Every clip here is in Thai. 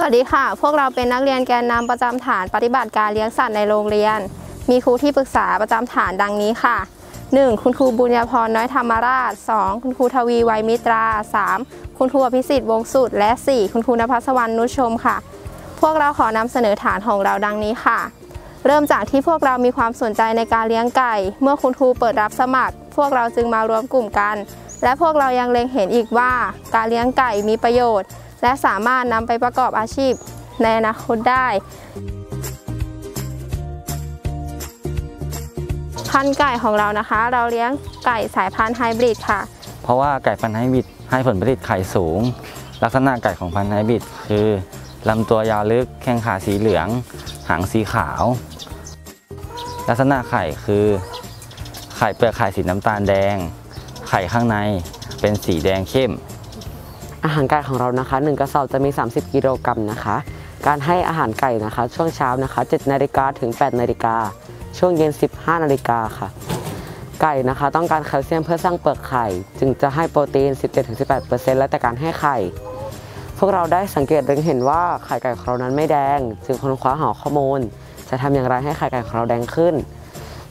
สวัสดีค่ะ พวกเราเป็นนักเรียนแกนนำประจำฐานปฏิบัติการเลี้ยงสัตว์ในโรงเรียน มีครูที่ปรึกษาประจำฐานดังนี้ค่ะ 1. คุณครูบุญญาพรน้อยธรรมราช 2. คุณครูทวีไวยมิตรา 3. คุณครูอภิสิทธิ์วงสุด และ 4. คุณครูนภัสวรรณนุชชมค่ะ พวกเราขอนำเสนอฐานของเราดังนี้ค่ะ เริ่มจากที่พวกเรามีความสนใจในการเลี้ยงไก่ เมื่อคุณครูเปิดรับสมัคร พวกเราจึงมารวมกลุ่มกัน และพวกเรายังเล็งเห็นอีกว่า การเลี้ยงไก่มีประโยชน์ และสามารถนำไปประกอบอาชีพในอนาคตได้ พันธุ์ไก่ของเรานะคะ เราเลี้ยงไก่สายพันธุ์ไฮบริดค่ะ เพราะว่าไก่พันธุ์ไฮบริดให้ผลผลิตไข่สูง ลักษณะไก่ของพันธุ์ไฮบริดคือลำตัวยาวลึกแข้งขาสีเหลือง หางสีขาว ลักษณะไข่คือ ไข่เปลือกไข่สีน้ำตาลแดง ไข่ข้างในเป็นสีแดงเข้ม อาหารไก่ของเรานะคะ 1 กระสอบจะมี 30 กิโลกรัมนะคะ การให้อาหารไก่นะคะ ช่วงเช้านะคะ7นาฬิกาถึง8นาฬิกาช่วงเย็น 15นาฬิกาค่ะ ไก่นะคะ ต้องการแคลเซียมเพื่อสร้างเปลือกไข่ จึงจะให้โปรตีน 17-18%แล้วแต่การให้ไข่ พวกเราได้สังเกตเล็งเห็นว่าไข่ไก่ของเรานั้นไม่แดง จึงค้นคว้าหาข้อมูล จะทำอย่างไรให้ไข่ไก่ของเราแดงขึ้น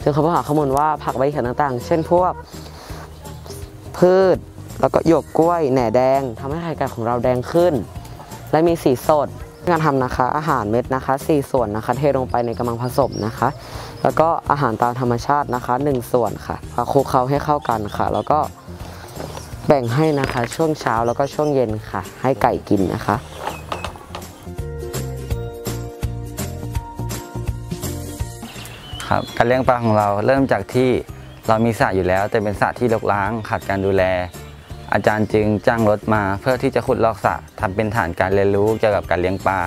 จึงค้นคว้าหาข้อมูลว่าผักใบเขียวต่างๆ เช่นพวกพืช แล้วก็หยวกกล้วยแหน่แดงทำให้ไข่ไก่ของเราแดงขึ้น และมีสีสดการทำนะคะ อาหารเม็ดนะคะ 4 ส่วนนะคะ เทลงไปในกำลังผสมนะคะ แล้วก็อาหารตามธรรมชาตินะคะ 1 ส่วนค่ะคลุกเคล้าให้เข้ากันค่ะ แล้วก็แบ่งให้นะคะช่วงเช้าแล้วก็ช่วงเย็นค่ะ ให้ไก่กินนะคะครับการเลี้ยงปลาของเราเริ่มจากที่เรามีสระอยู่แล้ว แต่เป็นสระที่รกร้างขาดการดูแล อาจารย์จึงจ้างรถมาเพื่อที่จะขุดลอกสระทำเป็นฐานการเรียนรู้เกี่ยวกับการเลี้ยงปลา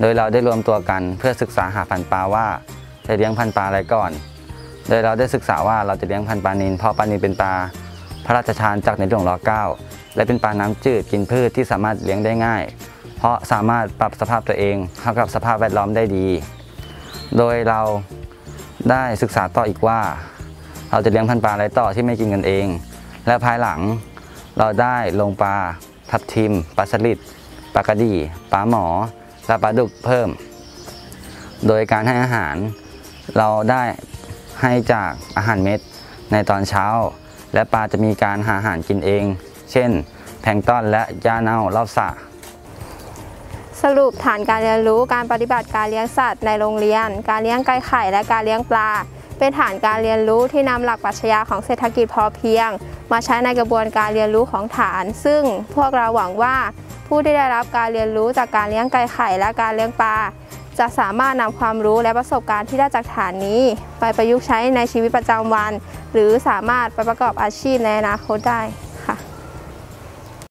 โดยเราได้รวมตัวกันเพื่อศึกษาหาพันธุ์ปลาว่าจะเลี้ยงพันธุ์ปลาอะไรก่อน โดยเราได้ศึกษาว่าเราจะเลี้ยงพันธุ์ปลานิลเพราะปลานิลเป็นปลาพระราชทานจากในหลวงรอเก้าและเป็นปลาน้ำจืดกินพืชที่สามารถเลี้ยงได้ง่าย เพราะสามารถปรับสภาพตัวเองเข้ากับสภาพแวดล้อมได้ดี โดยเราได้ศึกษาต่ออีกว่า เราจะเลี้ยงพันธุ์ปลาอะไรต่อที่ไม่กินกันเอง และภายหลัง เราได้ลงปลาทับทิมปลาสลิดปลากระดีปลาหมอและปลาดุกเพิ่ม โดยการให้อาหารเราได้ให้จากอาหารเม็ดในตอนเช้า และปลาจะมีการหาอาหารกินเอง เช่น แพลงต้อนและหญ้าเน่ารอบสระสรุปฐานการเรียนรู้การปฏิบัติการเลี้ยงสัตว์ในโรงเรียน การเลี้ยงไก่ไข่และการเลี้ยงปลา เป็นฐานการเรียนรู้ที่นำหลักปรัชญาของเศรษฐกิจพอเพียง มาใช้ในกระบวนการเรียนรู้ของฐาน ซึ่งพวกเราหวังว่า ผู้ที่ได้รับการเรียนรู้จากการเลี้ยงไก่ไข่และการเลี้ยงปลาจะสามารถนำความรู้และประสบการณ์ที่ได้จากฐานนี้ ไปประยุกต์ใช้ในชีวิตประจำวัน หรือสามารถไปประกอบอาชีพในอนาคตได้